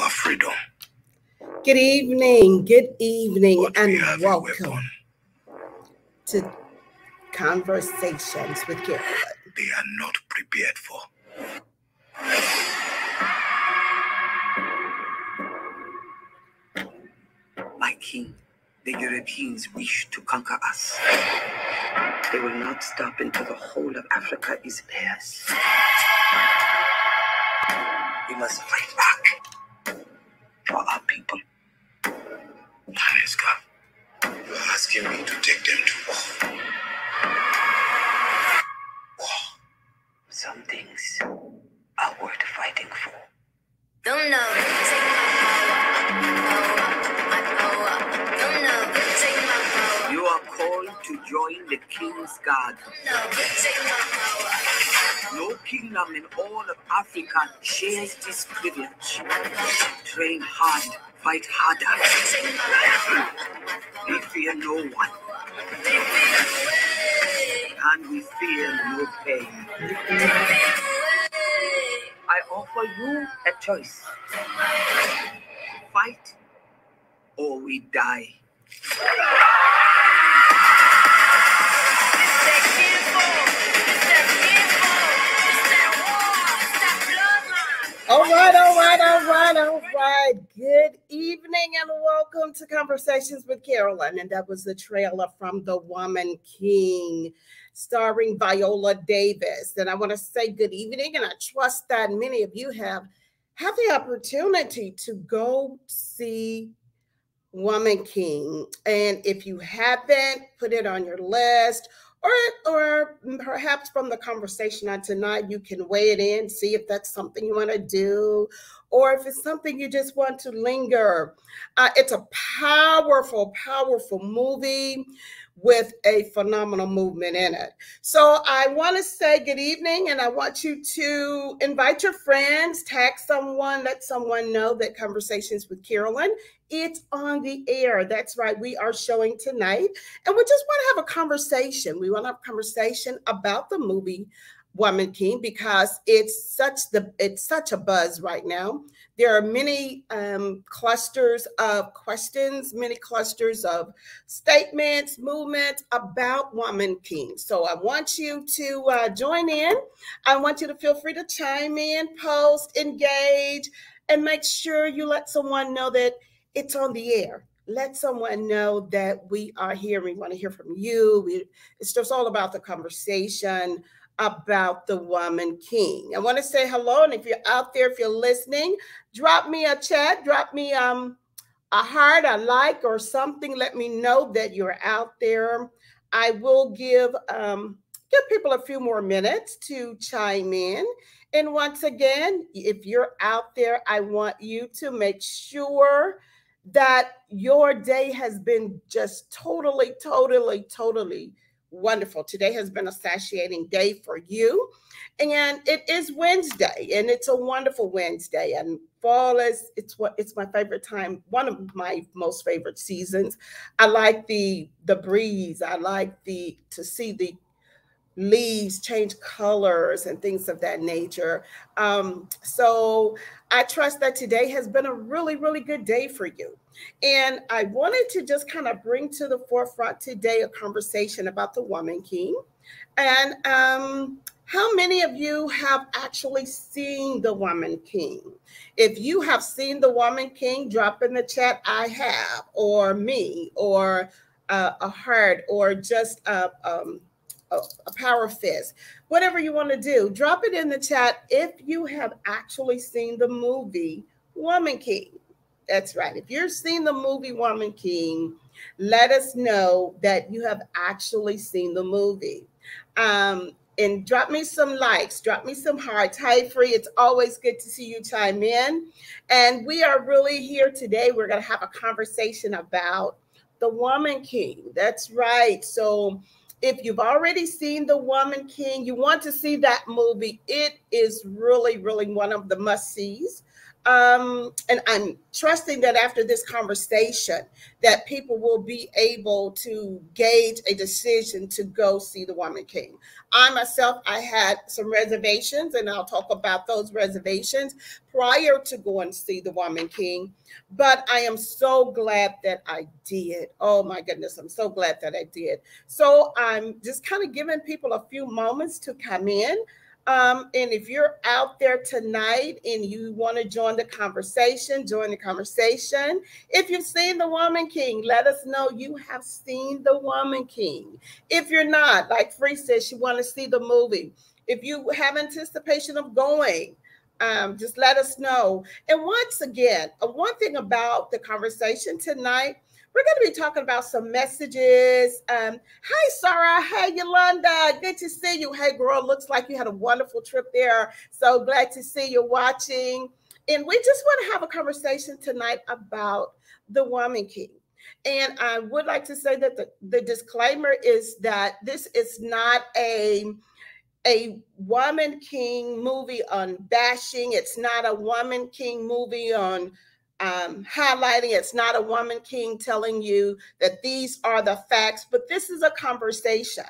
our freedom. Good evening, good evening, and welcome to Conversations with Carolyn. They are not prepared for. My king, the Europeans wish to conquer us. They will not stop until the whole of Africa is theirs. We must fight back for our people. Nanisca, you're asking me to take them to war. War. Some things are worth fighting for. Don't know, join the king's guard. No, kingdom in all of Africa shares this privilege. Train hard, fight harder. We fear no one, and we fear no pain. I offer you a choice. Fight or we die. All right, all right, all right, all right. Good evening and welcome to Conversations with Carolyn. And that was the trailer from The Woman King, starring Viola Davis. And I want to say good evening, and I trust that many of you have had the opportunity to go see Woman King. And if you haven't, put it on your list. Or, or perhaps from the conversation on tonight, you can weigh it in, see if that's something you want to do, or if it's something you just want to linger. Uh, it's a powerful, powerful movie with a phenomenal movement in it. So I want to say good evening, and I want you to invite your friends, tag someone, let someone know that Conversations with Carolyn it's on the air. That's right. We are showing tonight, and we just want to have a conversation. We want to have a conversation about the movie Woman King because it's such the it's such a buzz right now. There are many um, clusters of questions, many clusters of statements, movements about Woman King. So I want you to uh, join in. I want you to feel free to chime in, post, engage, and make sure you let someone know that it's on the air. Let someone know that we are here. We want to hear from you. We, it's just all about the conversation about the woman king. I want to say hello, and if you're out there, if you're listening, drop me a chat, drop me um a heart, a like, or something. Let me know that you're out there. I will give um give people a few more minutes to chime in. And once again, if you're out there, I want you to make sure that your day has been just totally, totally, totally wonderful. Today has been a satiating day for you. And it is Wednesday, and it's a wonderful Wednesday. And fall is it's what it's my favorite time, one of my most favorite seasons. I like the the breeze. I like the to see the leaves change colors and things of that nature. Um, so I trust that today has been a really, really good day for you. And I wanted to just kind of bring to the forefront today a conversation about the woman king. And um, how many of you have actually seen the woman king? If you have seen the woman king, drop in the chat, I have, or me, or uh, a heart, or just a, um, a, power fist, whatever you want to do, drop it in the chat if you have actually seen the movie Woman King. That's right. If you've seen the movie Woman King, let us know that you have actually seen the movie. Um, and drop me some likes, drop me some hearts. Hi, Free. It's always good to see you chime in. And we are really here today. We're going to have a conversation about the Woman King. That's right. So, if you've already seen The Woman King, you want to see that movie, it is really, really one of the must sees um, and I'm trusting that after this conversation, that people will be able to gauge a decision to go see the Woman King. I myself, I had some reservations, and I'll talk about those reservations prior to going to see the Woman King. But I am so glad that I did. Oh my goodness, I'm so glad that I did. So I'm just kind of giving people a few moments to come in. Um, and if you're out there tonight and you want to join the conversation, join the conversation. If you've seen The Woman King, let us know you have seen The Woman King. If you're not, like Free says, you want to see the movie. If you have anticipation of going, um, just let us know. And once again, uh, one thing about the conversation tonight we're going to be talking about some messages. Um, hi, Sarah. Hey, Yolanda. Good to see you. Hey, girl. Looks like you had a wonderful trip there. So glad to see you watching. And we just want to have a conversation tonight about the Woman King. And I would like to say that the, the disclaimer is that this is not a a woman king movie on bashing. It's not a woman king movie on um, highlighting it's not a woman king telling you that these are the facts, but this is a conversation.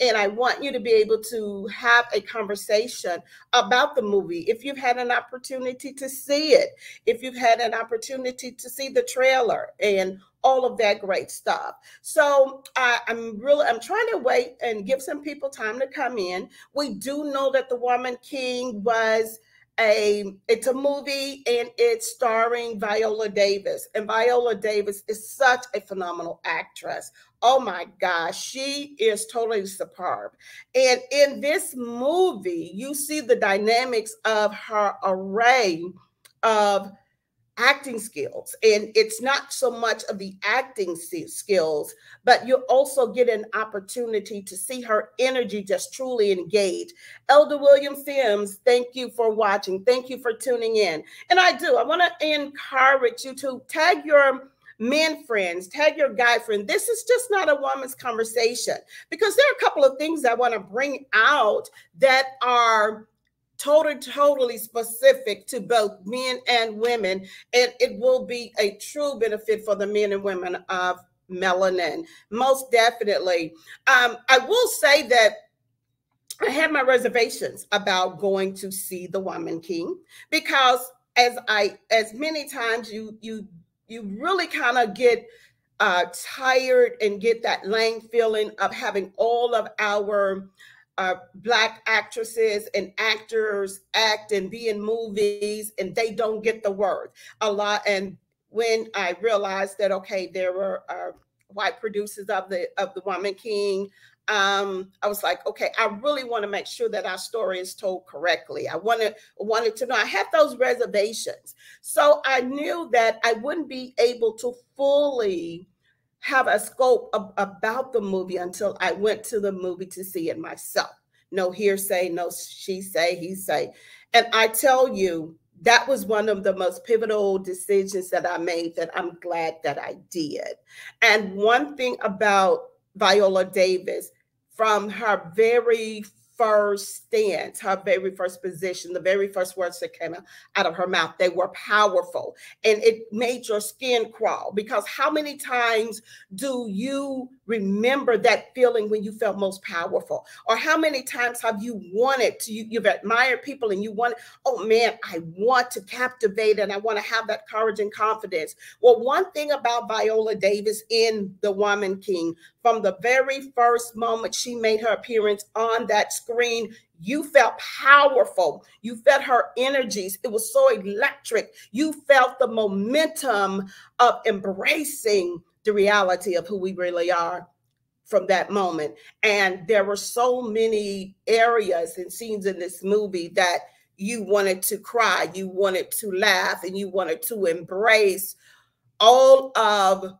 And I want you to be able to have a conversation about the movie. If you've had an opportunity to see it, if you've had an opportunity to see the trailer and all of that great stuff. So I, I'm really I'm trying to wait and give some people time to come in. We do know that the Woman King was a it's a movie and it's starring Viola Davis. And Viola Davis is such a phenomenal actress. Oh my gosh, she is totally superb. And in this movie, you see the dynamics of her array of acting skills. And it's not so much of the acting skills, but you also get an opportunity to see her energy just truly engage. Elder William Sims, thank you for watching. Thank you for tuning in. And I do, I want to encourage you to tag your men friends, tag your guy friend. This is just not a woman's conversation because there are a couple of things I want to bring out that are totally, totally specific to both men and women. And it will be a true benefit for the men and women of melanin, most definitely. Um, I will say that I had my reservations about going to see the Woman King because as I as many times you you you really kind of get uh, tired and get that lame feeling of having all of our uh, black actresses and actors act and be in movies and they don't get the word a lot and when i realized that okay there were uh, white producers of the of the woman king um, I was like, okay, I really want to make sure that our story is told correctly. I wanted wanted to know. I had those reservations, so I knew that I wouldn't be able to fully have a scope of, about the movie until I went to the movie to see it myself. No hearsay, no she say, he say. And I tell you, that was one of the most pivotal decisions that I made that I'm glad that I did. And one thing about Viola Davis, from her very first stance, her very first position, the very first words that came out, of her mouth, they were powerful. And it made your skin crawl because how many times do you remember that feeling when you felt most powerful? Or how many times have you wanted to, you, you've admired people and you want, oh man, I want to captivate and I want to have that courage and confidence. Well, one thing about Viola Davis in The Woman King, from the very first moment she made her appearance on that screen, you felt powerful. You felt her energies. It was so electric. You felt the momentum of embracing the reality of who we really are from that moment. And there were so many areas and scenes in this movie that you wanted to cry, you wanted to laugh, and you wanted to embrace all of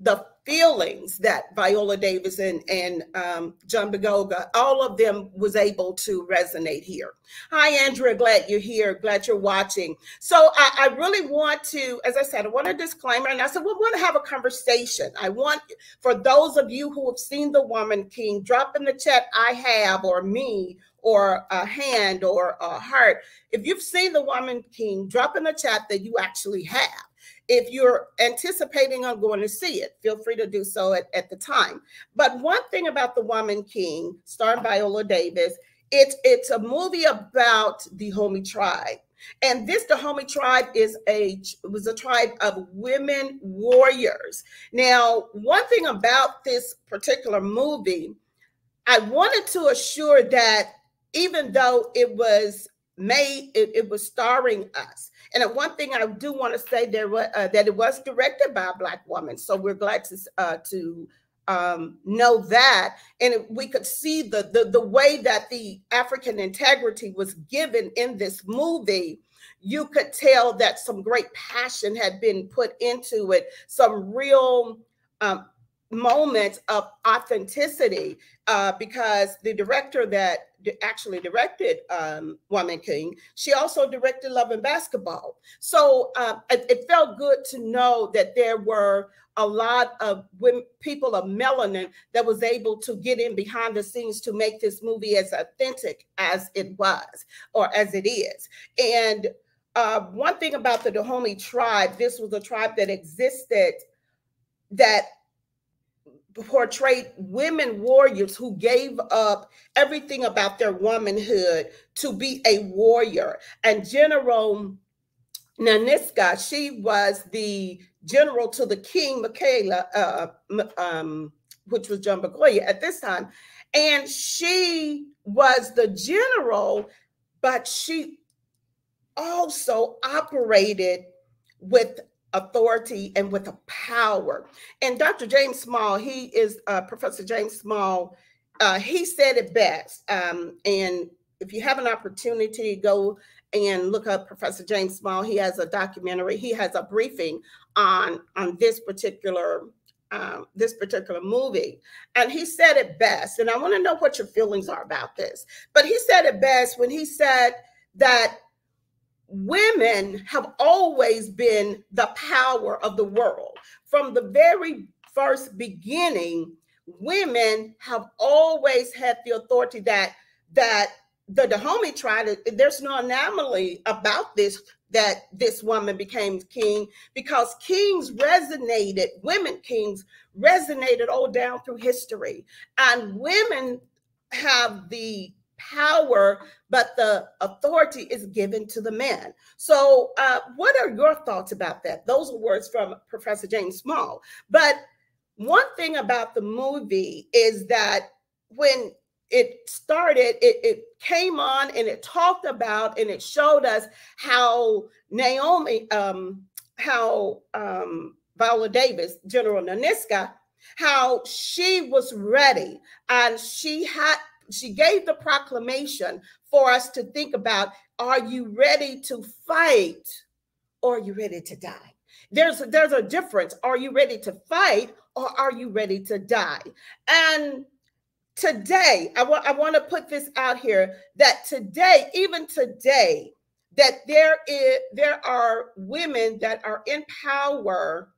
the feelings that Viola Davis and, and um, John Boyega, all of them was able to resonate here. Hi, Andrea, glad you're here. Glad you're watching. So I, I really want to, as I said, I want a disclaimer. And I said, we want to have a conversation. I want, for those of you who have seen The Woman King, drop in the chat, I have, or me, or a hand or a heart. If you've seen The Woman King, drop in the chat that you actually have. If you're anticipating on going to see it, feel free to do so at, at the time. But one thing about The Woman King, starring Viola Davis, it's it's a movie about the Dahomey tribe. And this Dahomey tribe is a was a tribe of women warriors. Now, one thing about this particular movie, I wanted to assure that even though it was made, it, it was starring us. And one thing I do want to say there uh, that it was directed by a black woman. So we're glad to uh, to um, know that, and we could see the, the the way that the African integrity was given in this movie. You could tell that some great passion had been put into it, some real um, moments of authenticity, uh, because the director that actually directed um, Woman King, she also directed Love and Basketball. So um, it, it felt good to know that there were a lot of women, people of melanin that was able to get in behind the scenes to make this movie as authentic as it was or as it is. And uh, one thing about the Dahomey tribe, this was a tribe that existed that portrayed women warriors who gave up everything about their womanhood to be a warrior. And General Nanisca, she was the general to the king Michaela, uh, um, which was John Boyega at this time. And she was the general, but she also operated with authority and with a power. And Dr. James Small, he is uh, Professor James Small, uh, he said it best. Um, and if you have an opportunity, go and look up Professor James Small. He has a documentary. He has a briefing on on this particular um, this particular movie, and he said it best. And I want to know what your feelings are about this. But he said it best when he said that women have always been the power of the world from the very first beginning. Women have always had the authority that that the Dahomey tried there's no anomaly about this that this woman became king because kings resonated, women kings resonated all down through history. And women have the power, but the authority is given to the man. So, uh, what are your thoughts about that? Those are words from Professor James Small. But one thing about the movie is that when it started, it, it came on and it talked about and it showed us how Naomi, um, how um, Viola Davis, General Nanisca, how she was ready and she had she gave the proclamation for us to think about are you ready to fight or are you ready to die? There's there's a difference. Are you ready to fight or are you ready to die? And today i want i want to put this out here that today even today that there is there are women that are in power.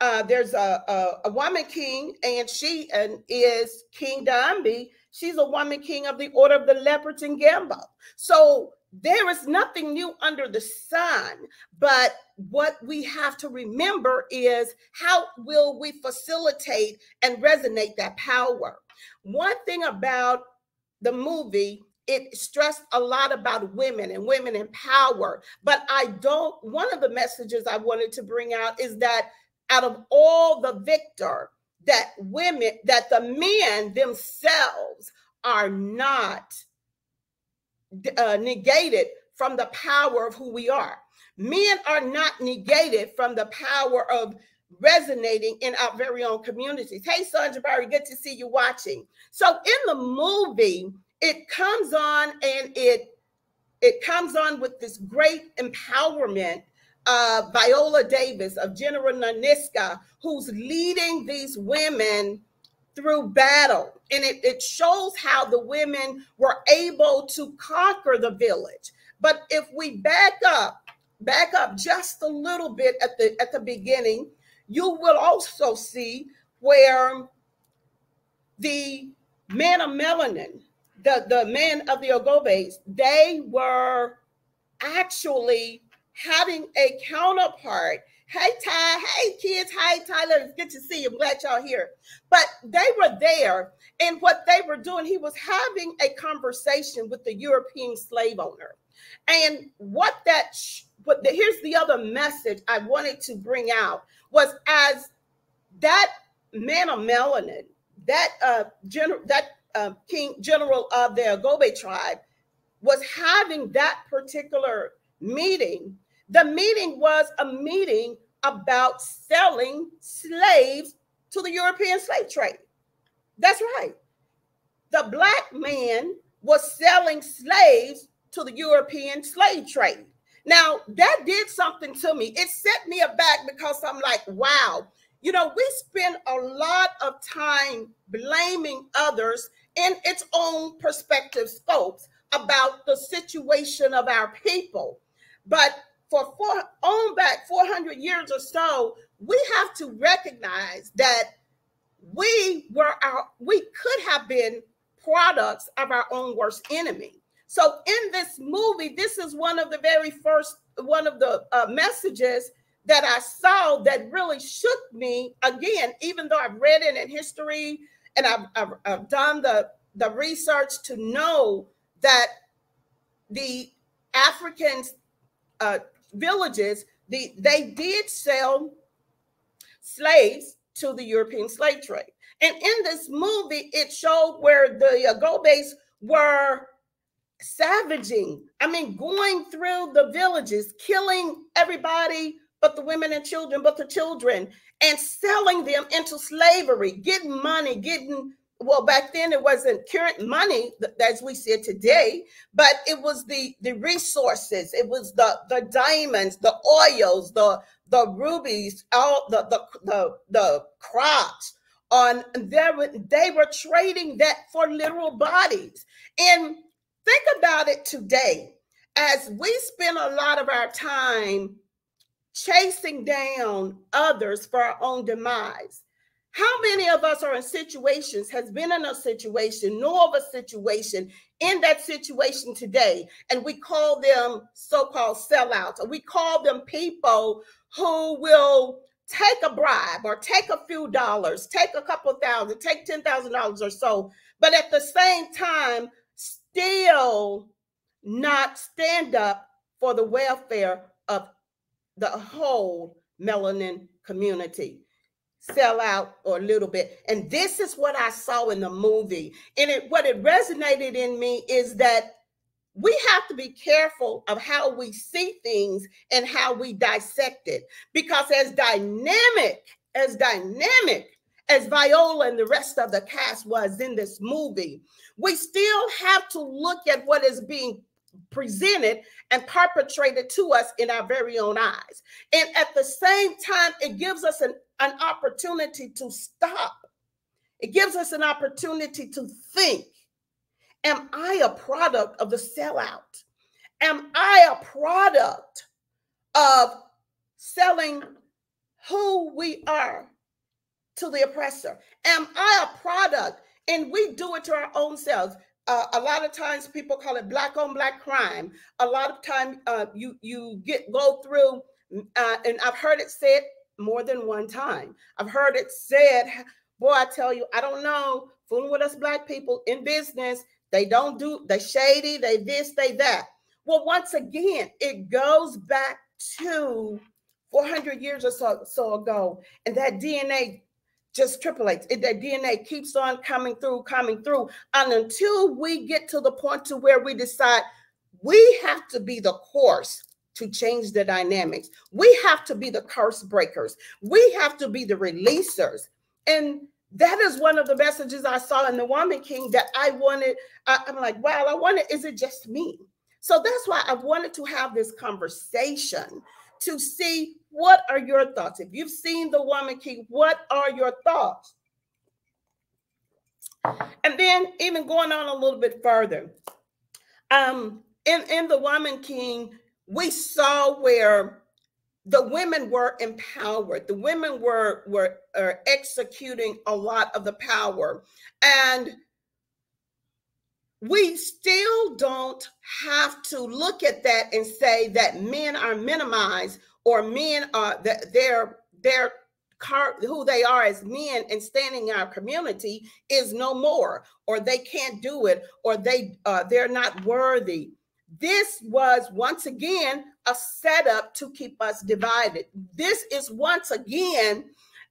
Uh, there's a, a, a woman king and she and is king Dambi. She's a woman king of the order of the leopards in Gambo. so there is nothing new under the sun but what we have to remember is how will we facilitate and resonate that power one thing about the movie, it stressed a lot about women and women in power. But I don't, one of the messages I wanted to bring out is that out of all the victor, that women, that the men themselves are not uh, negated from the power of who we are. Men are not negated from the power of resonating in our very own communities. Hey, Sandra Barry, good to see you watching. So in the movie, it comes on and it it comes on with this great empowerment of Viola Davis, of General Nanisca, who's leading these women through battle. And it, it shows how the women were able to conquer the village. But if we back up, back up just a little bit at the at the beginning, you will also see where the men of melanin, the, the men of the Ogobes, they were actually having a counterpart. Hey Ty, hey kids, Hey, Tyler, it's good to see you. I'm glad y'all here. But they were there, and what they were doing, he was having a conversation with the European slave owner. And what that, but the, here's the other message I wanted to bring out was as that man of melanin, that uh general, that uh, king general of the Agobe tribe, was having that particular meeting. The meeting was a meeting about selling slaves to the European slave trade. That's right. The black man was selling slaves to the European slave trade. Now, that did something to me. It set me aback because I'm like, wow, you know, we spend a lot of time blaming others in its own perspective scopes about the situation of our people. But for four, on back 400 years or so, we have to recognize that we were our, we could have been products of our own worst enemy. So in this movie, this is one of the very first, one of the uh, messages that I saw that really shook me again, even though I've read it in history and I've, I've, I've done the, the research to know that the Africans uh, villages, the, they did sell slaves to the European slave trade. And in this movie, it showed where the Agobes were savaging, I mean, going through the villages, killing everybody but the women and children, but the children, and selling them into slavery, getting money, getting well back then it wasn't current money as we see it today but it was the the resources it was the the diamonds the oils the the rubies all the the the, the crops on there they were trading that for literal bodies and think about it today as we spend a lot of our time chasing down others for our own demise. How many of us are in situations, has been in a situation, know of a situation in that situation today, and we call them so-called sellouts, or we call them people who will take a bribe or take a few dollars, take a couple thousand, take ten thousand dollars or so, but at the same time, still not stand up for the welfare of the whole melanin community sell out or a little bit. And this is what i saw in the movie. And it what it resonated in me is that we have to be careful of how we see things and how we dissect it. Because as dynamic as dynamic as viola and the rest of the cast was in this movie we still have to look at what is being presented and perpetrated to us in our very own eyes. And at the same time, it gives us an, an opportunity to stop. It gives us an opportunity to think Am I a product of the sellout? Am I a product of selling who we are to the oppressor? Am I a product? And we do it to our own selves uh, a lot of times people call it black on black crime. A lot of time uh, you you get go through, uh, and I've heard it said more than one time. I've heard it said, boy, I tell you, I don't know, fooling with us black people in business. They don't do, they shady, they this, they that. Well, once again, it goes back to 400 years or so, so ago, and that DNA just tripleates. It, that DNA keeps on coming through, coming through. And until we get to the point to where we decide we have to be the course to change the dynamics. We have to be the curse breakers. We have to be the releasers. And that is one of the messages I saw in the Woman King that I wanted. I, I'm like, wow, I wanted, is it just me? So that's why I wanted to have this conversation to see what are your thoughts. If you've seen The Woman King, what are your thoughts? And then even going on a little bit further, um, in, in The Woman King, we saw where the women were empowered. The women were were executing a lot of the power, and we still don't have to look at that and say that men are minimized or men are that they're who they are as men and standing in our community is no more or they can't do it or they uh, they're not worthy. This was once again a setup to keep us divided. This is once again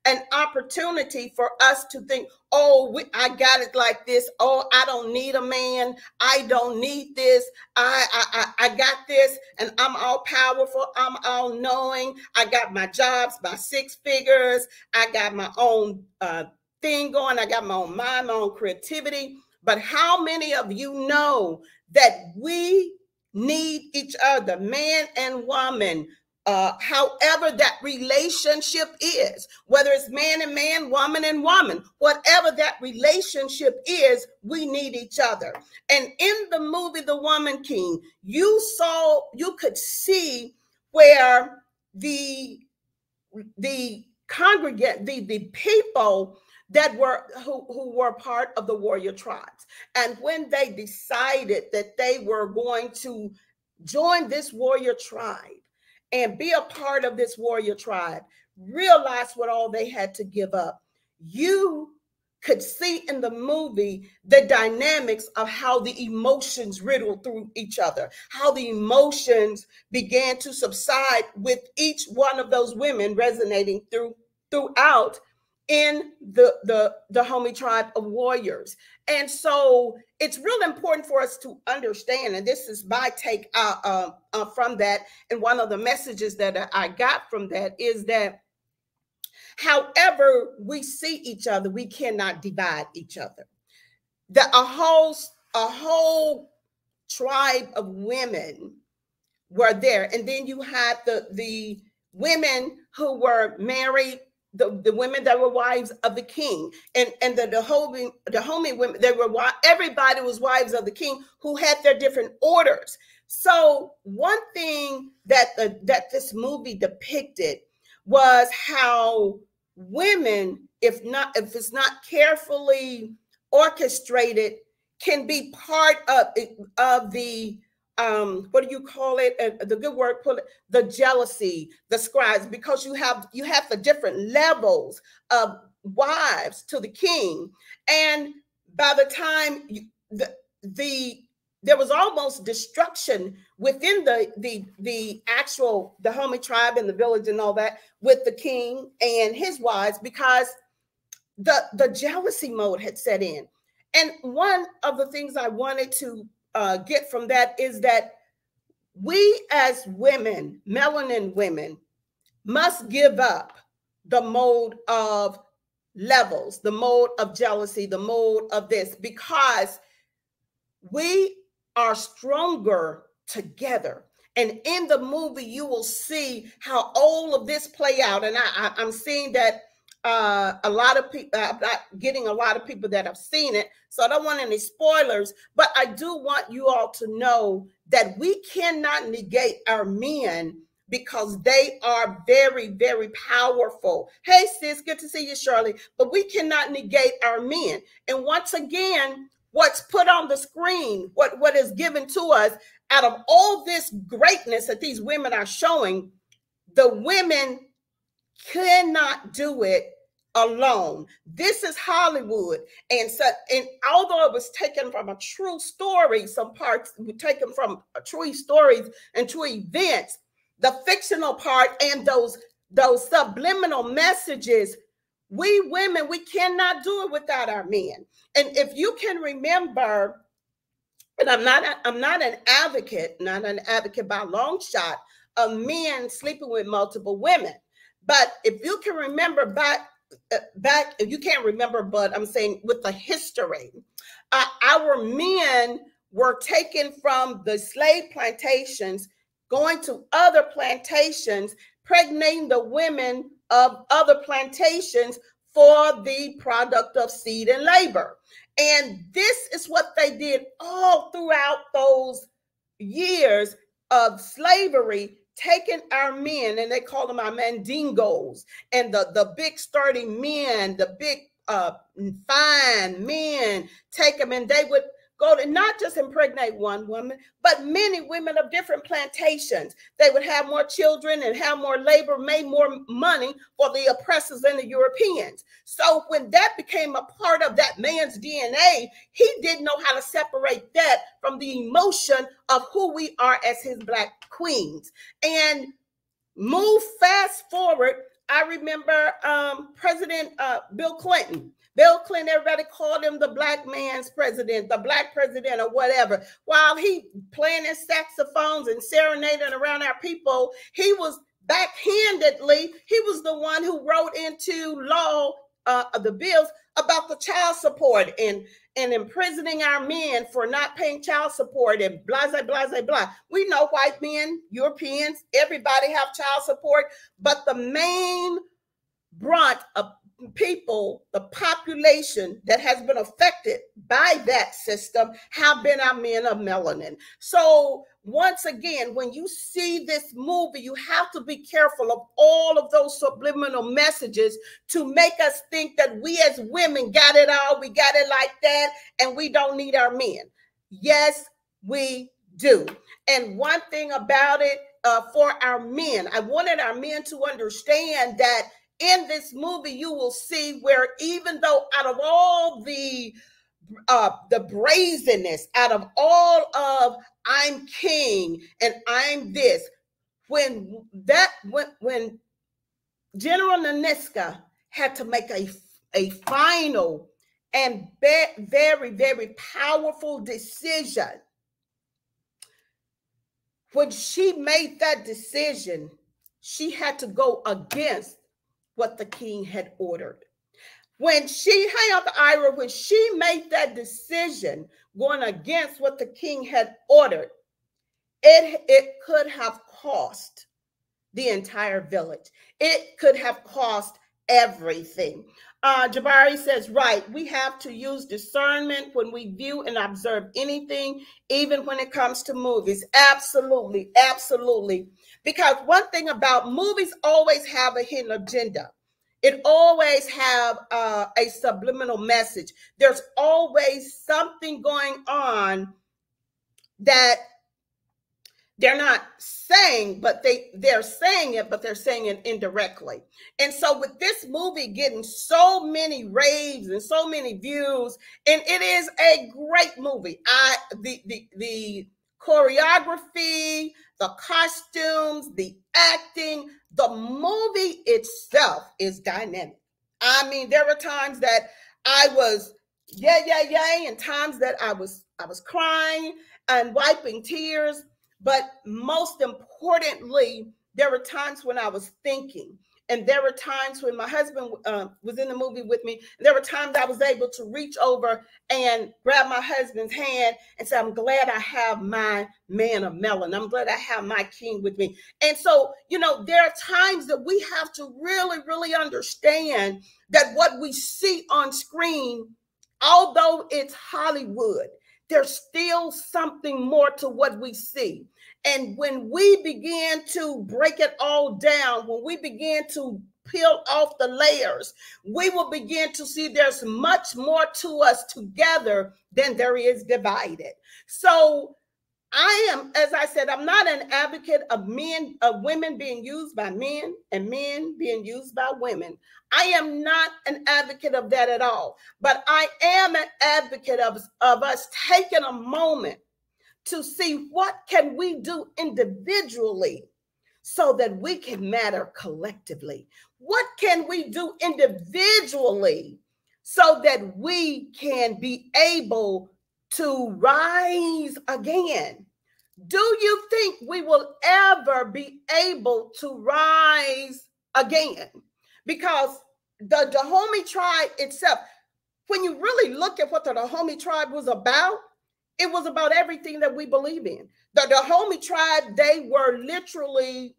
an opportunity for us to think, oh, we, I got it like this. Oh, I don't need a man. I don't need this. I, I, I, I got this, and I'm all powerful. I'm all knowing. I got my jobs, my six figures. I got my own uh, thing going. I got my own mind, my own creativity. But how many of you know that we need each other, man and woman, uh, however that relationship is, whether it's man and man, woman and woman, whatever that relationship is, we need each other. And in the movie The Woman King, you saw, you could see where the the congregate, the, the people that were who, who were part of the warrior tribes. And when they decided that they were going to join this warrior tribe, and be a part of this warrior tribe, realize what all they had to give up. You could see in the movie the dynamics of how the emotions riddled through each other, how the emotions began to subside with each one of those women resonating through throughout in the the the Dahomey tribe of warriors. And so it's real important for us to understand and this is my take uh, uh, uh, from that. And one of the messages that i got from that is that however we see each other we cannot divide each other. That a whole a whole tribe of women were there. And then you had the the women who were married the, the women that were wives of the king. And and the the Dahomey women they were everybody was wives of the king who had their different orders. So one thing that the that this movie depicted was how women if not if it's not carefully orchestrated can be part of of the um what do you call it? Uh, the good word pull it the jealousy the scribes because you have you have the different levels of wives to the king. And by the time you, the the there was almost destruction within the the the actual the Dahomey tribe and the village and all that with the king and his wives because the the jealousy mode had set in. And one of the things i wanted to uh, get from that is that we as women, melanin women, must give up the mode of levels, the mode of jealousy, the mode of this, because we are stronger together. And in the movie, you will see how all of this play out. And I, I, am seeing that uh, a lot of people, I'm not getting a lot of people that have seen it. So I don't want any spoilers, but I do want you all to know that we cannot negate our men because they are very, very powerful. Hey, sis, good to see you, Shirley. But we cannot negate our men. And once again, what's put on the screen, what, what is given to us out of all this greatness that these women are showing, the women cannot do it alone. This is Hollywood. And so, and although it was taken from a true story, some parts were taken from true stories and true events, the fictional part and those those subliminal messages, we women, we cannot do it without our men. And if you can remember, and I'm not, I'm not an advocate, not an advocate by long shot of men sleeping with multiple women. But if you can remember back uh, back, you can't remember, but I'm saying with the history, uh, our men were taken from the slave plantations, going to other plantations, pregnating the women of other plantations for the product of seed and labor. And this is what they did all throughout those years of slavery taking our men and they call them our mandingos and the the big sturdy men the big uh fine men take them and they would go to not just impregnate one woman, but many women of different plantations. They would have more children and have more labor, made more money for the oppressors and the Europeans. So when that became a part of that man's DNA, he didn't know how to separate that from the emotion of who we are as his black queens. And move fast forward, I remember um, President uh, Bill Clinton Bill Clinton, everybody called him the black man's president, the black president, or whatever. While he playing his saxophones and serenading around our people, he was backhandedly, he was the one who wrote into law uh, the bills about the child support and and imprisoning our men for not paying child support and blah blah blah blah. We know white men, Europeans, everybody have child support, but the main brunt of people, the population that has been affected by that system have been our men of melanin. So, once again, when you see this movie, you have to be careful of all of those subliminal messages to make us think that we as women got it all, we got it like that, and we don't need our men. Yes, we do. And one thing about it, uh, for our men, I wanted our men to understand that in this movie, you will see where even though out of all the uh the brazenness, out of all of I'm king and I'm this, when that when when General Nanisca had to make a a final and be, very very powerful decision when she made that decision she had to go against what the king had ordered. When she, the Ira, when she made that decision going against what the king had ordered, it, it could have cost the entire village. It could have cost everything. Uh, Jabari says, right, we have to use discernment when we view and observe anything, even when it comes to movies. Absolutely, absolutely. Because one thing about movies always have a hidden agenda. It always have uh, a subliminal message. There's always something going on that they're not saying but they they're saying it but they're saying it indirectly and so with this movie getting so many raves and so many views and it is a great movie i the the the choreography the costumes the acting the movie itself is dynamic. I mean there were times that i was yeah yeah yeah and times that i was i was crying and wiping tears. But most importantly, there were times when I was thinking, and there were times when my husband uh, was in the movie with me. there were times I was able to reach over and grab my husband's hand and say, I'm glad I have my man of melon. I'm glad I have my king with me. And so, you know, there are times that we have to really, really understand that what we see on screen, although it's Hollywood, there's still something more to what we see. And when we begin to break it all down, when we begin to peel off the layers, we will begin to see there's much more to us together than there is divided. So I am, as I said, I'm not an advocate of men, of women being used by men and men being used by women. I am not an advocate of that at all. But I am an advocate of, of us taking a moment to see what can we do individually so that we can matter collectively? What can we do individually so that we can be able to rise again? Do you think we will ever be able to rise again? Because the Dahomey tribe itself when you really look at what the Dahomey tribe was about it was about everything that we believe in. The Dahomey tribe, they were literally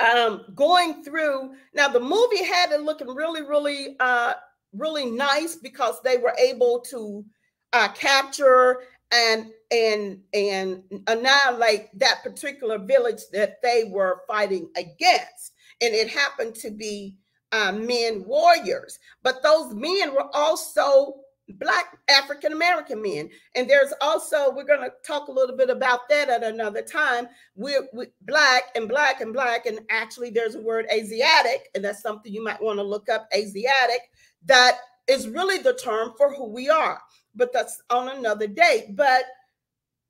um, going through. Now, the movie had it looking really, really, uh, really nice because they were able to uh, capture and and and annihilate that particular village that they were fighting against. And it happened to be uh, men warriors, but those men were also black African American men. And there's also, we're going to talk a little bit about that at another time. We're, we black and black and black. And actually, there's a word Asiatic, and that's something you might want to look up Asiatic, that is really the term for who we are. But that's on another day. But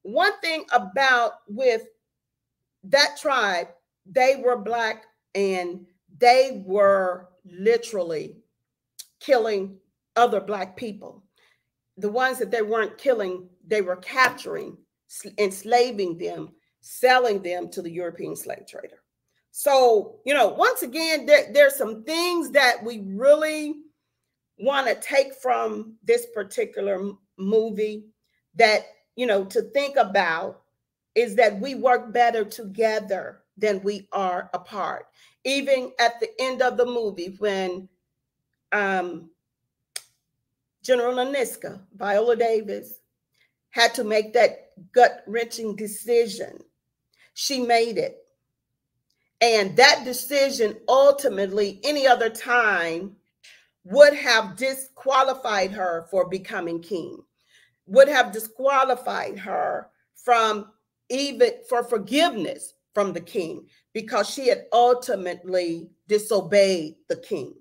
one thing about with that tribe, they were black and they were literally killing other black people the ones that they weren't killing, they were capturing, enslaving them, selling them to the European slave trader. So, you know, once again, there, there's some things that we really want to take from this particular movie that, you know, to think about is that we work better together than we are apart. Even at the end of the movie, when um, General Nanisca, Viola Davis, had to make that gut wrenching decision. She made it. And that decision ultimately, any other time, would have disqualified her for becoming king, would have disqualified her from even for forgiveness from the king because she had ultimately disobeyed the king.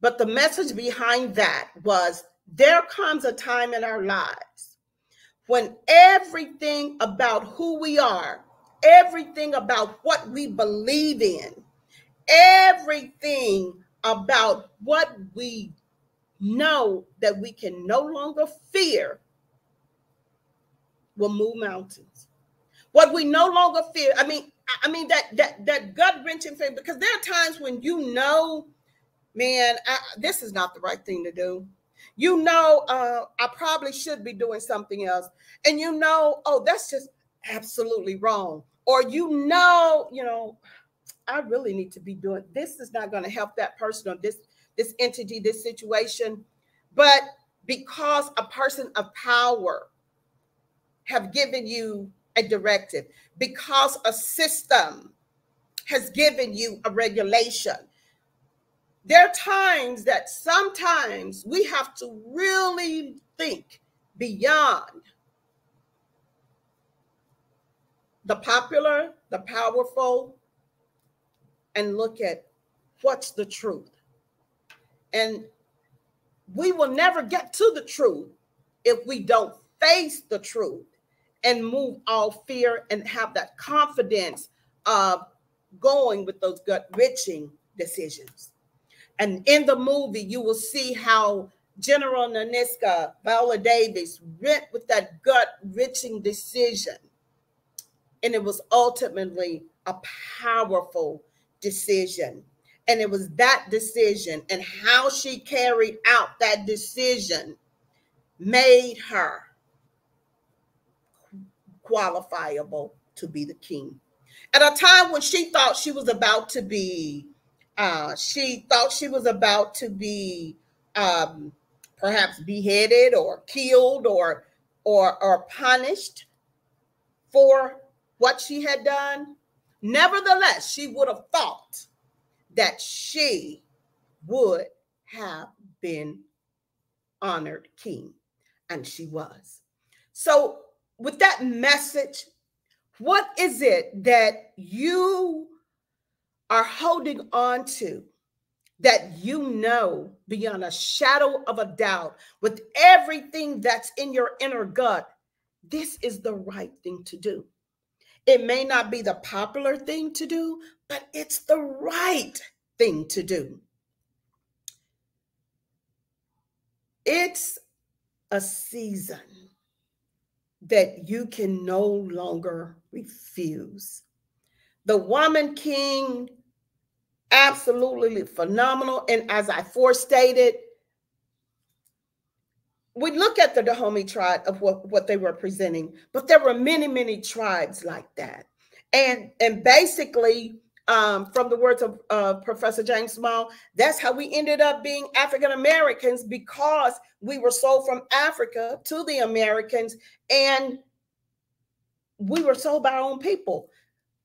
But the message behind that was there comes a time in our lives when everything about who we are, everything about what we believe in, everything about what we know that we can no longer fear will move mountains. What we no longer fear, I mean, I mean that that that gut wrenching thing, because there are times when you know man, I, this is not the right thing to do. You know, uh, I probably should be doing something else. And you know, oh, that's just absolutely wrong. Or you know, you know, I really need to be doing this is not going to help that person or this this entity, this situation. But because a person of power have given you a directive, because a system has given you a regulation, there are times that sometimes we have to really think beyond the popular, the powerful, and look at what's the truth. And we will never get to the truth if we don't face the truth and move all fear and have that confidence of going with those gut wrenching decisions. And in the movie, you will see how General Nanisca, Viola Davis went with that gut wrenching decision. And it was ultimately a powerful decision. And it was that decision and how she carried out that decision made her qualifiable to be the king. At a time when she thought she was about to be uh, she thought she was about to be um, perhaps beheaded or killed or or or punished for what she had done. Nevertheless, she would have thought that she would have been honored king, and she was. So, with that message, what is it that you are holding on to that you know beyond a shadow of a doubt with everything that's in your inner gut, this is the right thing to do. It may not be the popular thing to do, but it's the right thing to do. It's a season that you can no longer refuse. The woman king absolutely phenomenal. And as I forestated, we look at the Dahomey tribe of what, what they were presenting, but there were many, many tribes like that. And, and basically, um, from the words of uh, Professor James Small, that's how we ended up being African Americans because we were sold from Africa to the Americans and we were sold by our own people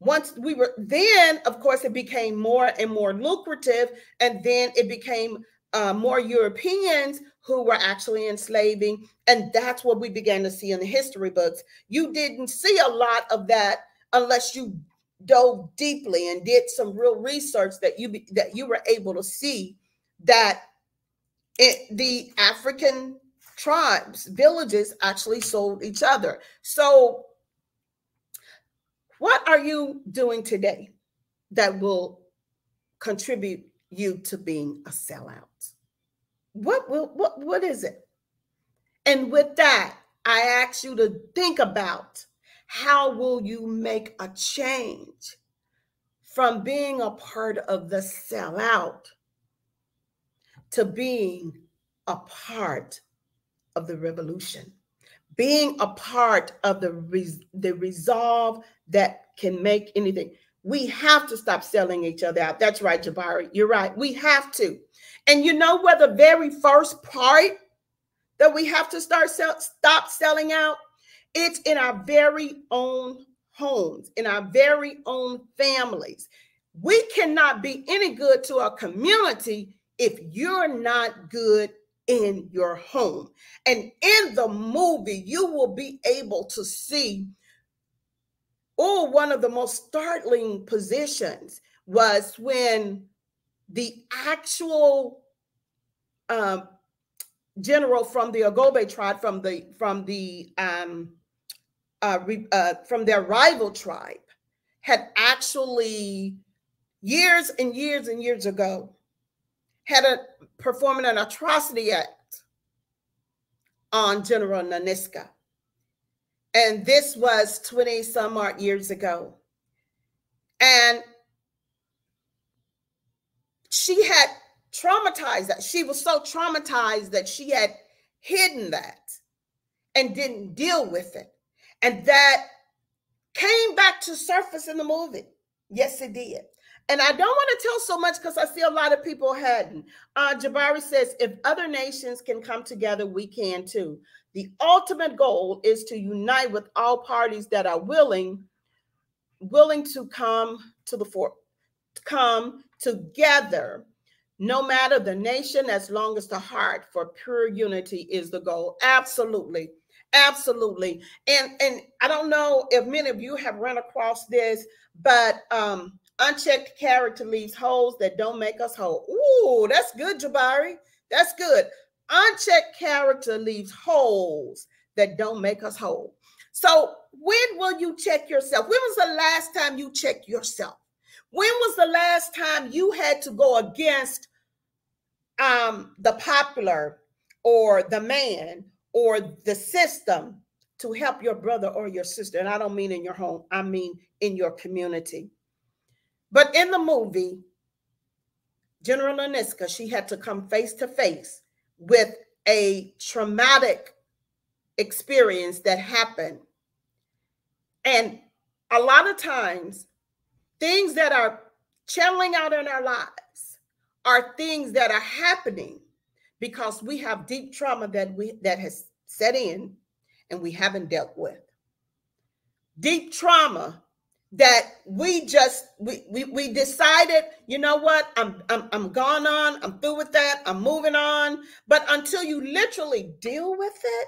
once we were then of course it became more and more lucrative and then it became uh, more europeans who were actually enslaving. And that's what we began to see in the history books. You didn't see a lot of that unless you dove deeply and did some real research that you that you were able to see that it, the African tribes, villages actually sold each other. So, what are you doing today that will contribute you to being a sellout? What will what what is it? And with that, I ask you to think about how will you make a change from being a part of the sellout to being a part of the revolution, being a part of the, res- the resolve that can make anything. We have to stop selling each other out. That's right, Jabari. You're right. We have to. And you know where the very first part that we have to start sell, stop selling out? It's in our very own homes, in our very own families. We cannot be any good to our community if you're not good in your home. And in the movie, you will be able to see. Oh, one of the most startling positions was when the actual um, general from the Agobe tribe, from the from the um, uh, uh, from their rival tribe, had actually years and years and years ago had a performing an atrocity act on General Nanisca. And this was 20 some odd years ago. And she had traumatized that. She was so traumatized that she had hidden that and didn't deal with it. And that came back to surface in the movie. Yes, it did. And I don't want to tell so much because I see a lot of people hadn't. Uh, Jabari says, if other nations can come together, we can too. The ultimate goal is to unite with all parties that are willing, willing to come to the fore, come together, no matter the nation, as long as the heart for pure unity is the goal. Absolutely. Absolutely. And and I don't know if many of you have run across this, but um Unchecked character leaves holes that don't make us whole. Ooh, that's good, Jabari. That's good. Unchecked character leaves holes that don't make us whole. So, when will you check yourself? When was the last time you checked yourself? When was the last time you had to go against um, the popular or the man or the system to help your brother or your sister? And I don't mean in your home, I mean in your community. But in the movie, General Nanisca, she had to come face to face with a traumatic experience that happened. And a lot of times, things that are channeling out in our lives are things that are happening because we have deep trauma that we that has set in and we haven't dealt with. Deep trauma that we just we, we we decided you know what I'm, I'm i'm gone on i'm through with that i'm moving on. But until you literally deal with it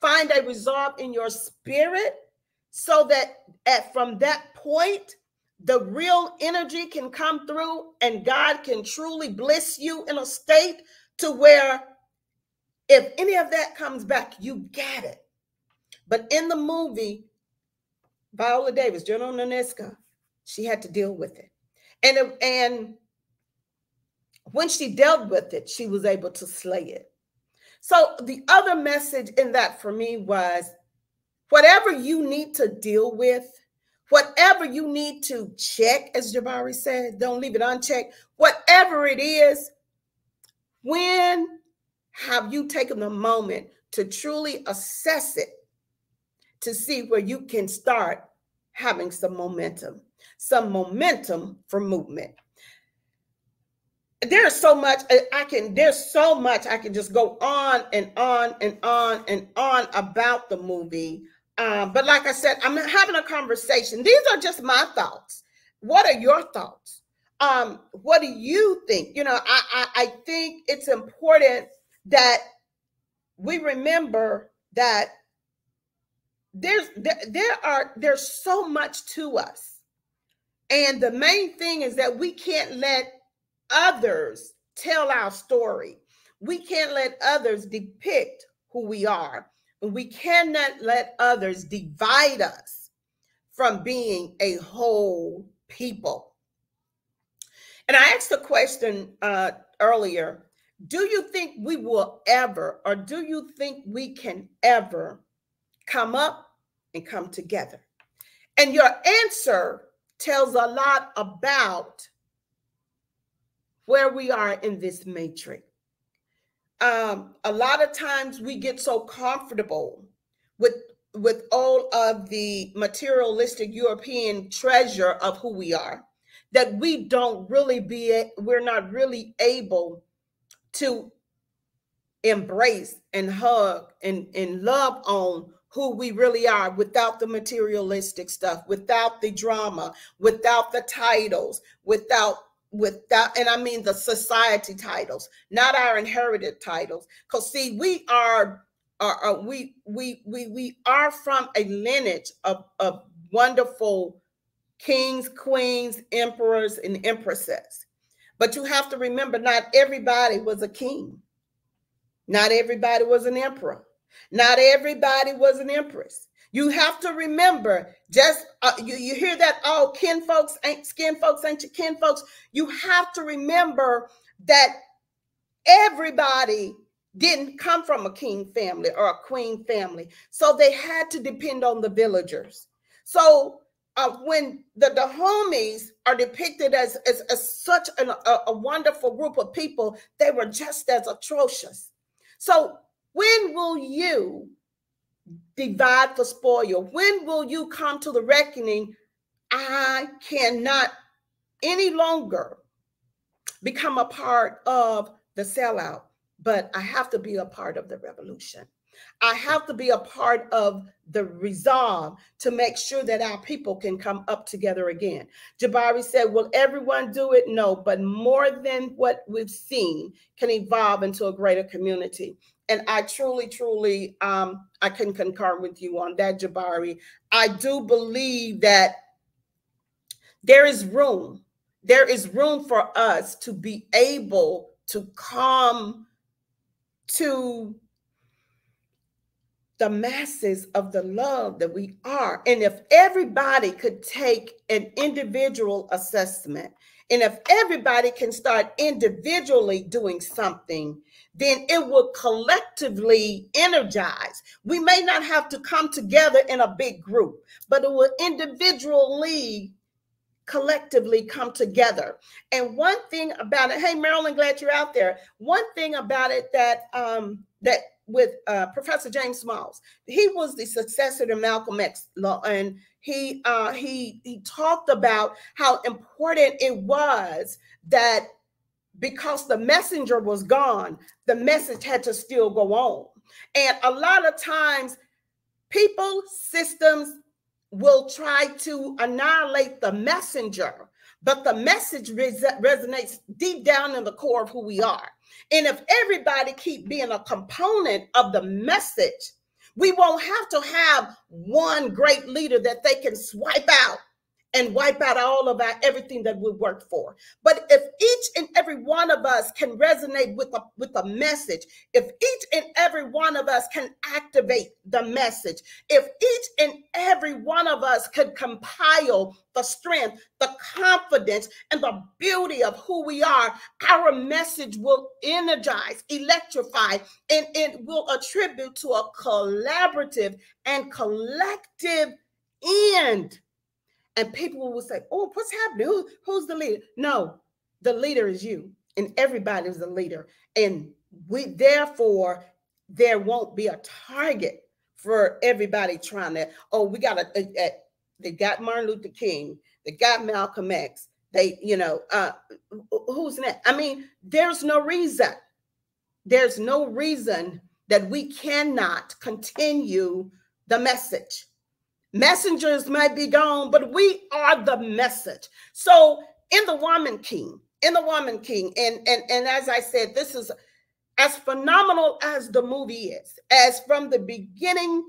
find a resolve in your spirit so that at from that point the real energy can come through and god can truly bless you in a state to where if any of that comes back you get it. But in the movie Viola Davis, General Nanisca, she had to deal with it. And, and when she dealt with it, she was able to slay it. So the other message in that for me was whatever you need to deal with, whatever you need to check, as Jabari said, don't leave it unchecked. Whatever it is, when have you taken the moment to truly assess it to see where you can start having some momentum, some momentum for movement. There's so much I can, there's so much I can just go on and on and on and on about the movie. Um, but like I said, I'm having a conversation. These are just my thoughts. What are your thoughts? Um, what do you think? You know, I, I, I think it's important that we remember that there's there, there are there's so much to us. And the main thing is that we can't let others tell our story. We can't let others depict who we are and we cannot let others divide us from being a whole people. And i asked a question uh, earlier do you think we will ever or do you think we can ever come up and come together. And your answer tells a lot about where we are in this matrix. Um, a lot of times we get so comfortable with with all of the materialistic European treasure of who we are that we don't really be we're not really able to embrace and hug and, and love on who we really are without the materialistic stuff, without the drama, without the titles, without without and I mean the society titles, not our inherited titles. Cuz see, we are are, are we we we we are from a lineage of of wonderful kings, queens, emperors and empresses. But you have to remember not everybody was a king. Not everybody was an emperor. Not everybody was an empress. You have to remember, just uh, you, you hear that, oh, kin folks ain't skin folks, ain't your kin folks. You have to remember that everybody didn't come from a king family or a queen family. So they had to depend on the villagers. So uh, when the, Dahomeys are depicted as, as, as such an, a, a wonderful group of people, they were just as atrocious. So when will you divide the spoil? When will you come to the reckoning? I cannot any longer become a part of the sellout, but I have to be a part of the revolution. I have to be a part of the resolve to make sure that our people can come up together again. Jabari said, Will everyone do it? No, but more than what we've seen can evolve into a greater community. And I truly, truly, um, I can concur with you on that, Jabari. I do believe that there is room. There is room for us to be able to come to the masses of the love that we are. And if everybody could take an individual assessment, and if everybody can start individually doing something, then it will collectively energize. We may not have to come together in a big group, but it will individually collectively come together. And one thing about it, hey Marilyn, glad you're out there. One thing about it that um that with uh, Professor James Smalls. He was the successor to Malcolm X, and he uh, he he talked about how important it was that because the messenger was gone, the message had to still go on. And a lot of times, people, systems will try to annihilate the messenger, but the message res- resonates deep down in the core of who we are. And if everybody keep being a component of the message, we won't have to have one great leader that they can swipe out and wipe out all of our everything that we worked for. But if each and every one of us can resonate with a with a message, if each and every one of us can activate the message, if each and every one of us could compile the strength, the confidence, and the beauty of who we are, our message will energize, electrify, and it will attribute to a collaborative and collective end and people will say, "Oh, what's happening? Who, who's the leader?" No, the leader is you, and everybody is a leader, and we therefore there won't be a target for everybody trying to. Oh, we got a, a, a they got Martin Luther King, they got Malcolm X, they you know uh, who's next? I mean, there's no reason. There's no reason that we cannot continue the message Messengers might be gone, but we are the message. So in the woman king, in the woman king, and and and as I said, this is as phenomenal as the movie is, as from the beginning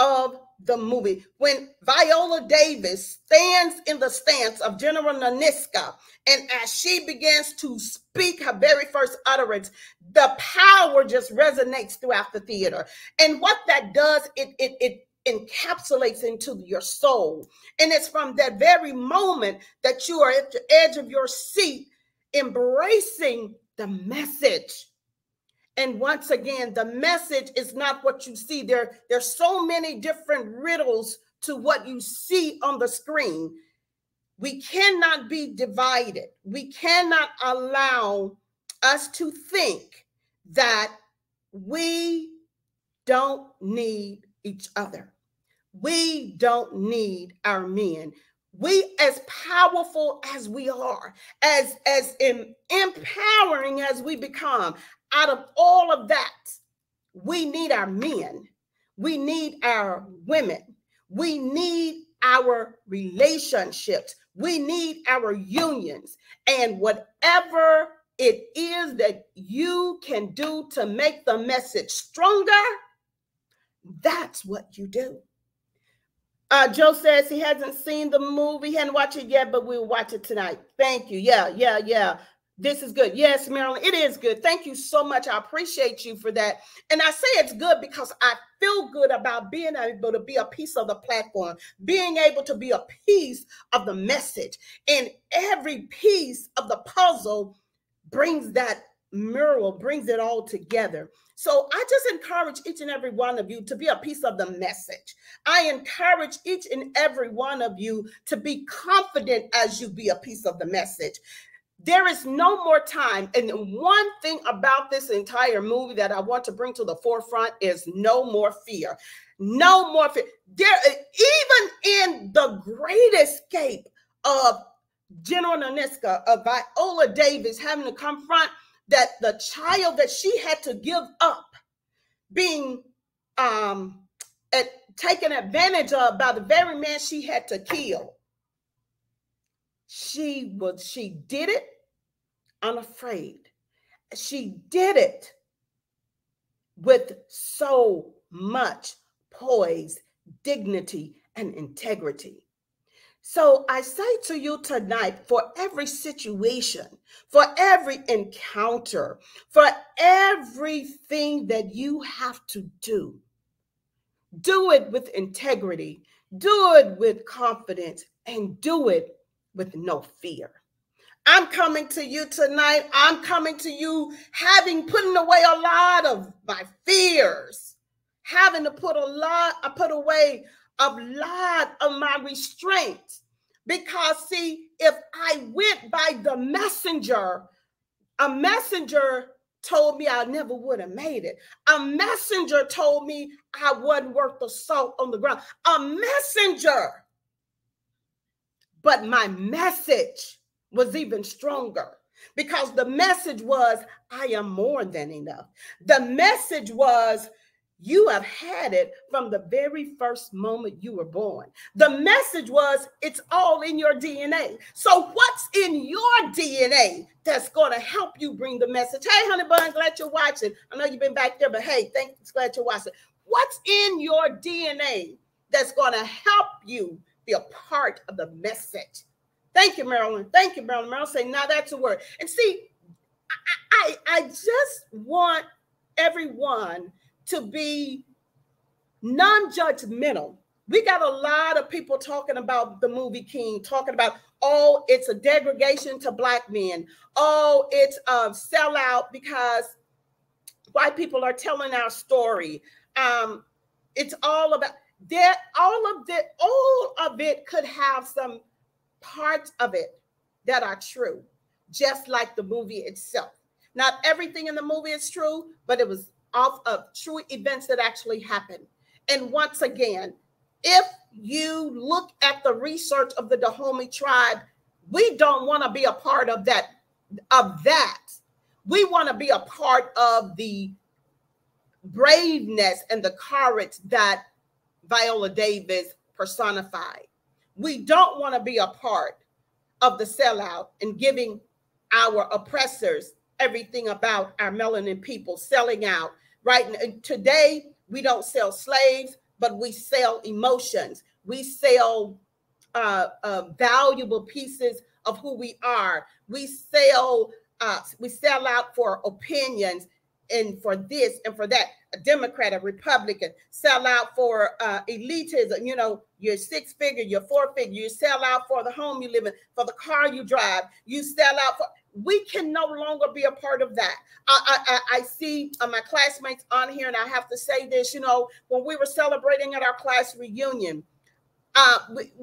of the movie, when Viola Davis stands in the stance of General Nanisca, and as she begins to speak her very first utterance, the power just resonates throughout the theater. And what that does, it it it encapsulates into your soul. And it's from that very moment that you are at the edge of your seat, embracing the message and once again, the message is not what you see. There, there's so many different riddles to what you see on the screen. We cannot be divided. We cannot allow us to think that we don't need each other. We don't need our men. We, as powerful as we are, as as in, empowering as we become, out of all of that, we need our men, we need our women, we need our relationships, we need our unions, and whatever it is that you can do to make the message stronger, that's what you do. Uh, Joe says he hasn't seen the movie, he hadn't watched it yet, but we'll watch it tonight. Thank you. Yeah, yeah, yeah. This is good. Yes, Marilyn, it is good. Thank you so much. I appreciate you for that. And I say it's good because I feel good about being able to be a piece of the platform, being able to be a piece of the message. And every piece of the puzzle brings that mural, brings it all together. So I just encourage each and every one of you to be a piece of the message. I encourage each and every one of you to be confident as you be a piece of the message. There is no more time. And one thing about this entire movie that I want to bring to the forefront is no more fear. No more fear. There, even in the great escape of General Nanisca, of Viola Davis having to confront that the child that she had to give up being um at, taken advantage of by the very man she had to kill she was she did it unafraid. She did it with so much poise, dignity, and integrity. So I say to you tonight for every situation, for every encounter, for everything that you have to do, do it with integrity, do it with confidence, and do it with no fear. I'm coming to you tonight. I'm coming to you having putting away a lot of my fears, having to put a lot, I put away a lot of my restraint. Because, see, if I went by the messenger, a messenger told me I never would have made it. A messenger told me I wasn't worth the salt on the ground. A messenger. But my message was even stronger because the message was, I am more than enough. The message was, you have had it from the very first moment you were born. The message was, it's all in your DNA. So, what's in your DNA that's going to help you bring the message? Hey, honey bun, glad you're watching. I know you've been back there, but hey, thanks, glad you're watching. What's in your DNA that's going to help you be a part of the message? Thank you, Marilyn. Thank you, Marilyn. Marilyn say, now that's a word. And see, I, I, I just want everyone to be non-judgmental. We got a lot of people talking about the movie King, talking about, oh, it's a degradation to black men. Oh, it's a sellout because white people are telling our story. Um, it's all about that. All of that, all of it could have some parts of it that are true, just like the movie itself. Not everything in the movie is true, but it was off of true events that actually happened. And once again, if you look at the research of the Dahomey tribe, we don't want to be a part of that of that. We want to be a part of the braveness and the courage that Viola Davis personified. We don't want to be a part of the sellout and giving our oppressors everything about our melanin people selling out. Right and today, we don't sell slaves, but we sell emotions. We sell uh, uh, valuable pieces of who we are. We sell uh, we sell out for opinions and for this and for that. A Democrat, a Republican, sell out for uh, elitism. You know, your six figure, your four figure. You sell out for the home you live in, for the car you drive. You sell out for. We can no longer be a part of that. I I, I see uh, my classmates on here, and I have to say this. You know, when we were celebrating at our class reunion, uh,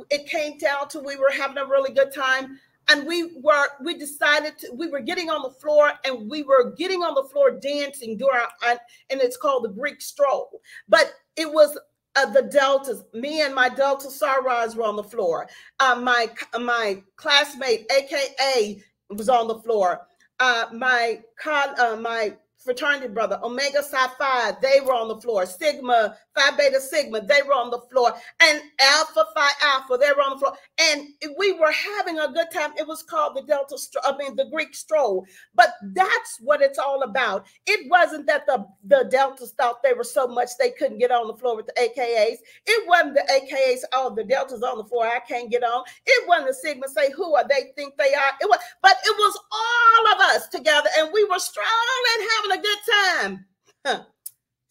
it came down to we were having a really good time and we were we decided to, we were getting on the floor and we were getting on the floor dancing during our, and it's called the greek stroll but it was uh, the deltas me and my delta sorors were on the floor uh, my my classmate aka was on the floor uh, my uh, my fraternity brother, Omega Psi Phi, they were on the floor. Sigma, Phi Beta Sigma, they were on the floor. And Alpha Phi Alpha, they were on the floor. And we were having a good time. It was called the Delta, I mean, the Greek stroll. But that's what it's all about. It wasn't that the, the Deltas thought they were so much they couldn't get on the floor with the AKAs. It wasn't the AKAs, oh, the Deltas on the floor, I can't get on. It wasn't the Sigma say, who are they think they are? It was, but it was all of us together, and we were strolling, having a good time. Huh.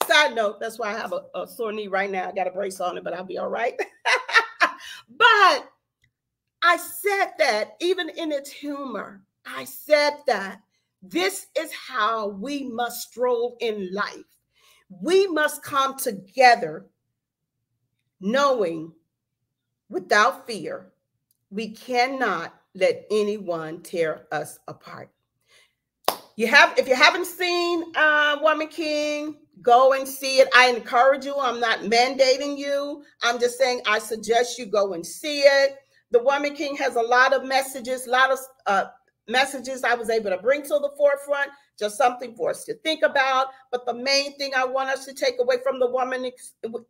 Side note, that's why I have a, a sore knee right now. I got a brace on it, but I'll be all right. but I said that even in its humor, I said that this is how we must stroll in life. We must come together knowing without fear we cannot let anyone tear us apart you have if you haven't seen uh, Woman King, go and see it. I encourage you. I'm not mandating you. I'm just saying I suggest you go and see it. The Woman King has a lot of messages, a lot of uh, messages I was able to bring to the forefront. Just something for us to think about. But the main thing I want us to take away from the Woman,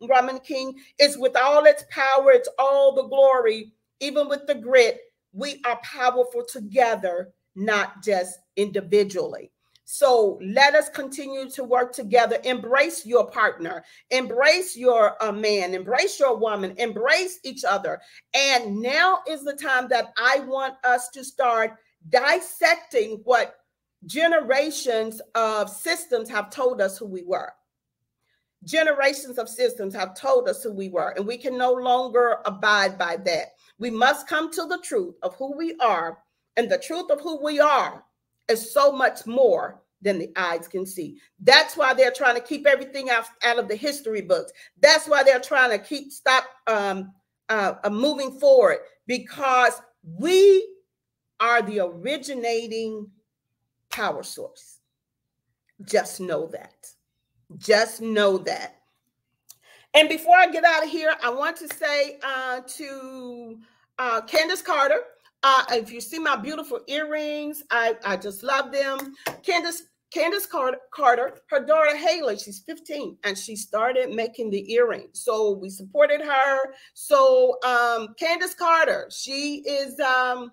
Woman King is with all its power, it's all the glory, even with the grit, we are powerful together not just individually. So let us continue to work together. Embrace your partner, embrace your uh, man, embrace your woman, embrace each other. And now is the time that I want us to start dissecting what generations of systems have told us who we were. Generations of systems have told us who we were, and we can no longer abide by that. We must come to the truth of who we are and the truth of who we are is so much more than the eyes can see. That's why they're trying to keep everything out, out of the history books. That's why they're trying to keep stop um, uh, uh, moving forward because we are the originating power source. Just know that. Just know that. And before I get out of here, I want to say uh, to uh, Candace Carter, uh, if you see my beautiful earrings, I, I just love them. Candace Candace Carter, her daughter Haley, she's 15, and she started making the earrings. So we supported her. So um, Candace Carter, she is um,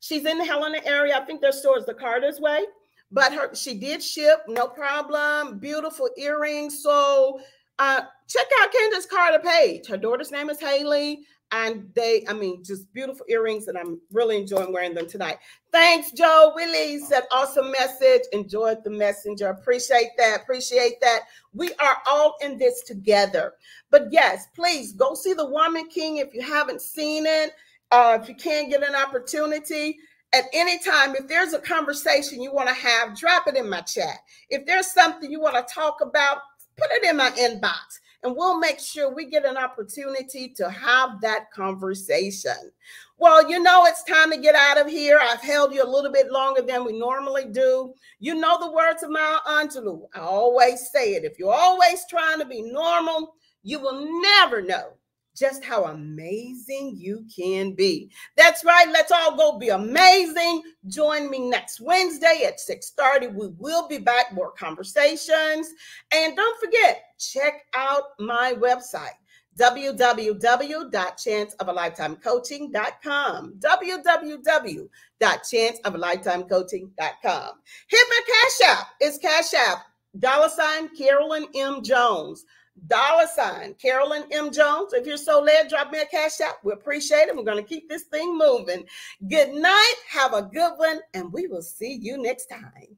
she's in the Helena area. I think their store is the Carter's Way, but her she did ship, no problem. Beautiful earrings. So uh, check out Candace Carter page. Her daughter's name is Haley and they i mean just beautiful earrings and i'm really enjoying wearing them tonight. Thanks joe willie said awesome message. Enjoyed the messenger. Appreciate that appreciate that. We are all in this together. But yes please go see the woman king if you haven't seen it uh, if you can't get an opportunity. At any time if there's a conversation you want to have drop it in my chat. If there's something you want to talk about put it in my inbox and we'll make sure we get an opportunity to have that conversation. Well, you know, it's time to get out of here. I've held you a little bit longer than we normally do. You know the words of Maya Angelou. I always say it. If you're always trying to be normal, you will never know just how amazing you can be. That's right. Let's all go be amazing. Join me next Wednesday at 6:30. We will be back more conversations. And don't forget, check out my website www.chanceofalifetimecoaching.com. www.chanceofalifetimecoaching.com. Hit my cash app. It's cash app. Dollar sign Carolyn M. Jones. Dollar sign Carolyn M. Jones. If you're so led, drop me a cash app. We appreciate it. We're going to keep this thing moving. Good night. Have a good one. And we will see you next time.